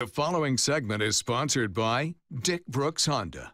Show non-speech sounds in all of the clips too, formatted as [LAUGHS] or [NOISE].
The following segment is sponsored by Dick Brooks Honda.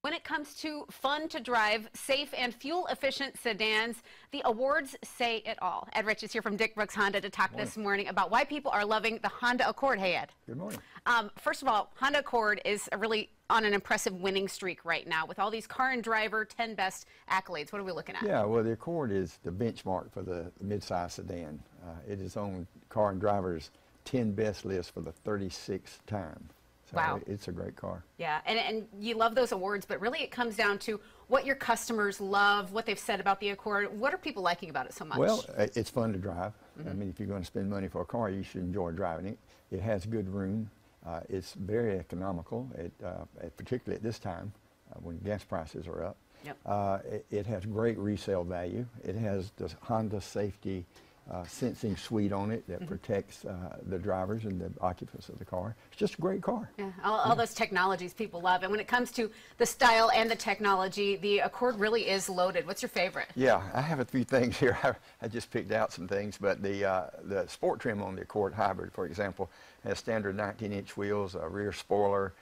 When it comes to fun to drive, safe, and fuel efficient sedans, the awards say it all. Ed Rich is here from Dick Brooks Honda to talk morning. this morning about why people are loving the Honda Accord. Hey, Ed. Good morning. Um, first of all, Honda Accord is really on an impressive winning streak right now with all these car and driver 10 best accolades. What are we looking at? Yeah, well, the Accord is the benchmark for the midsize sedan. Uh, it is on car and drivers 10 best list for the 36th time. So wow. It's a great car. Yeah, and, and you love those awards, but really it comes down to what your customers love, what they've said about the Accord. What are people liking about it so much? Well, it's fun to drive. Mm -hmm. I mm-hmm. mean, if you're going to spend money for a car, you should enjoy driving it. It has good room. Uh, it's very economical, it, uh, particularly at this time uh, when gas prices are up. Yep. Uh, it, it, has great resale value. It has the Honda safety uh, sensing suite on it that mm -hmm. protects uh, the drivers and the occupants of the car. It's just a great car. Yeah, all, all those technologies people love. And when it comes to the style and the technology, the Accord really is loaded. What's your favorite? Yeah, I have a few things here. [LAUGHS] I, I just picked out some things, but the uh, the sport trim on the Accord Hybrid, for example, has standard 19-inch wheels, a rear spoiler.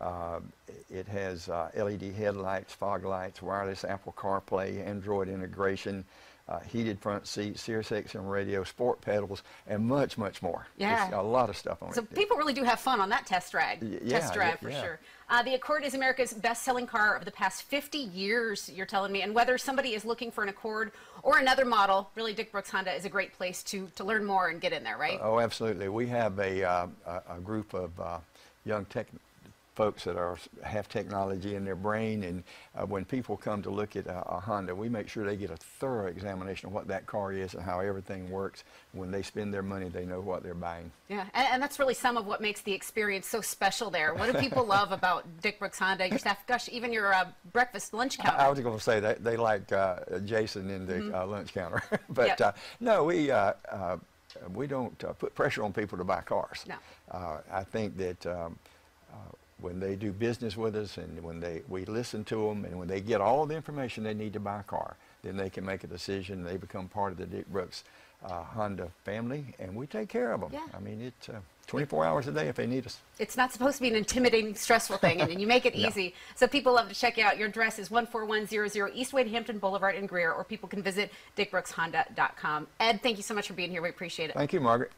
Uh, it has uh, LED headlights, fog lights, wireless Apple CarPlay, Android integration, uh, heated front seats, Sirius XM radio, sport pedals, and much, much more. Yeah. It's a lot of stuff on so it. So people really do have fun on that test drive. Y yeah, test drive for yeah. sure. Uh, the Accord is America's best-selling car of the past 50 years, you're telling me. And whether somebody is looking for an Accord or another model, really Dick Brooks Honda is a great place to, to learn more and get in there, right? oh, absolutely. We have a, uh, a, a group of uh, young tech folks that are have technology in their brain and uh, when people come to look at a, a, Honda we make sure they get a thorough examination of what that car is and how everything works. When they spend their money they know what they're buying. Yeah and, and that's really some of what makes the experience so special there. What do people love about Dick Brooks Honda? Your staff gosh even your uh, breakfast lunch counter I, I was going to say that they like uh, Jason in the mm -hmm. lunch counter. [LAUGHS] But yep. Uh, no we uh, we don't put pressure on people to buy cars. No. I think that um, when they do business with us and when they we listen to them and when they get all the information they need to buy a car, then they can make a decision. They become part of the Dick Brooks uh, Honda family, and we take care of them. Yeah. I mean, it's uh, 24 hours a day if they need us. It's not supposed to be an intimidating, stressful thing, and, you make it [LAUGHS] easy. So people love to check out. Your address is 14100 East Wade Hampton Boulevard in Greer, or people can visit dickbrookshonda.com. Ed, thank you so much for being here. We appreciate it. Thank you, Margaret.